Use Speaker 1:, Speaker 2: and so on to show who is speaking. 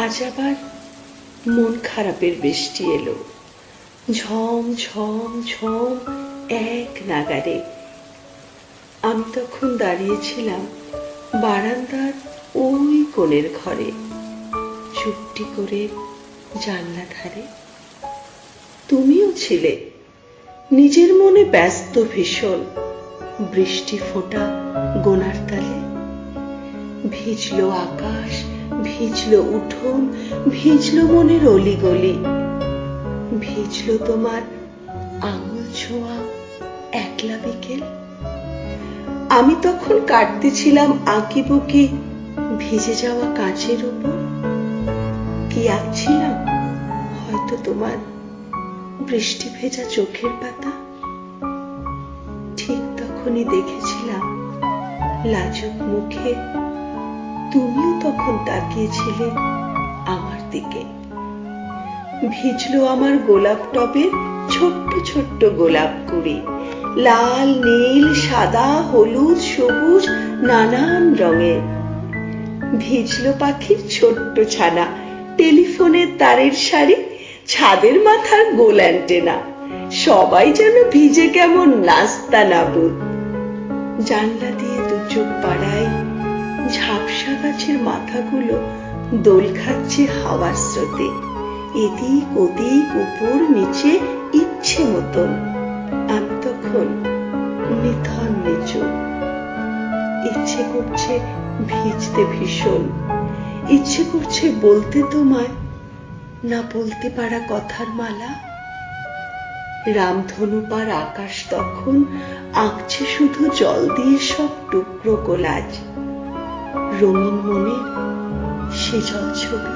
Speaker 1: আজ আবার মন খারাপের বৃষ্টি এলো। ঝম ঝম ঝম এক নাগারে। আমি তখন দাঁড়িয়েছিলাম বারান্দার ওই কোণের ঘরে, চুপটি করে জানলা ধারে। তুমিও ছিলে, নিজের মনে ব্যস্ত ভীষণ। বৃষ্টি ফোটা গোনার তালে, ভিজলো আকাশ ভিজলো উঠোন, ভিজলো মনের অলিগলি। ভিজলো তোমার আঙুল ছোঁয়া একলা বিকেল। আমি তখন কাটতেছিলাম আঁকি বুকি ভিজে যাওয়া কাঁচের উপর। কি আঁকছিলাম? হয়তো তোমার বৃষ্টি ভেজা চোখের পাতা। ঠিক তখনই দেখেছিলাম লাজুক মুখে তুমিও তখন তাকিয়েছিলে আমার দিকে। ভিজলো আমার গোলাপ টবের ছোট্ট ছোট্ট গোলাপ কুড়ি। লাল, নীল, সাদা, হলুদ, সবুজ, নানান রঙের। ভিজলো পাখির ছোট্ট ছানা, টেলিফোনের তারের শাড়ি, ছাদের মাথার গোল অ্যান্টেনা। সবাই যেন ভিজে কেমন নাস্তা নাবুদ। জানলা দিয়ে দু চোখ পাড়াই ঝাপসা গাছের মাথাগুলো দোল খাচ্ছে হাওয়ার স্রোতে। এদিক ওদিক, উপর নিচে ইচ্ছে মতন। আমি তখন নিথন নিচু। ইচ্ছে করছে ভিজতে ভীষণ। ইচ্ছে করছে বলতে তোমায়, না বলতে পারা কথার মালা। রামধনুপার আকাশ তখন আঁকছে শুধু জল দিয়ে সব টুকরো কোলাজ। রঙিন মনের সে জল ছবি